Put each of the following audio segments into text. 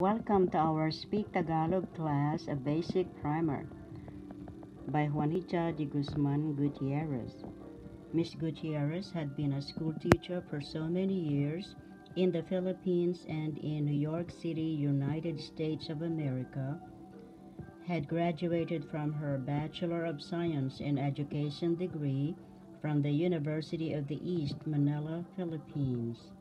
Welcome to our Speak Tagalog class, a basic primer by Juanita de Guzman Gutierrez. Miss Gutierrez had been a school teacher for so many years in the Philippines and in New York City, United States of America, had graduated from her Bachelor of Science in Education degree from the University of the East, Manila, Philippines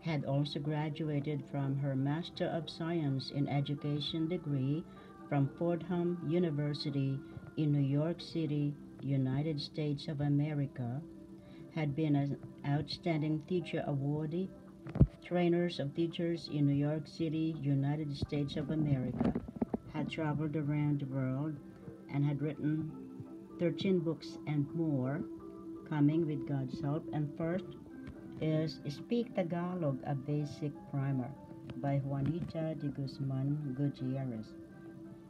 had also graduated from her Master of Science in Education degree from Fordham University in New York City, United States of America, had been an outstanding teacher awardee, trainers of teachers in New York City, United States of America, had traveled around the world and had written 13 books and more, coming with God's help, and first is Speak Tagalog, a Basic Primer by Juanita de Guzman Gutierrez.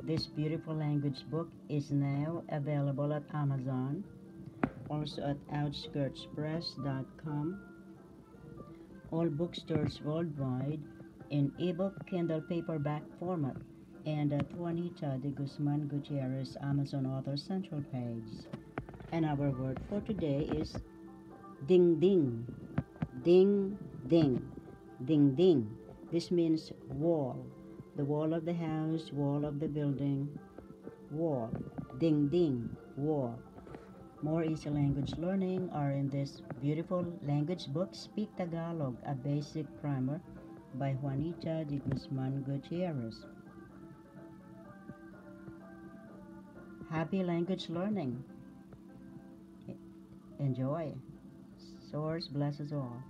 This beautiful language book is now available at Amazon, also at OutskirtsPress.com, all bookstores worldwide, in ebook Kindle paperback format, and at Juanita de Guzman Gutierrez Amazon Author Central page. And our word for today is ding ding. Ding, ding, ding, ding. This means wall. The wall of the house, wall of the building, wall. Ding, ding, wall. More easy language learning are in this beautiful language book, Speak Tagalog, a basic primer by Juanita de Guzman Gutierrez. Happy language learning. Enjoy. Source blesses all.